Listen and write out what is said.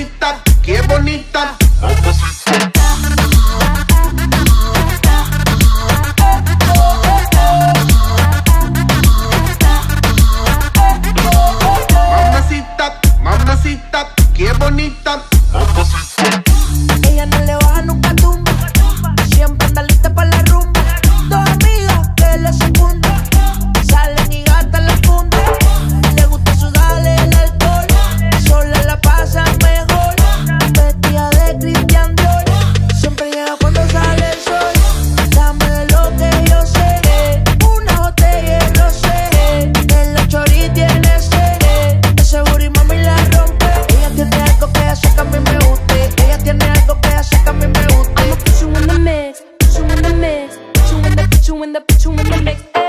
mamacita, qué bonita. Mamacita, mamacita, qué bonita. Mamacita. In the, put you in the mix.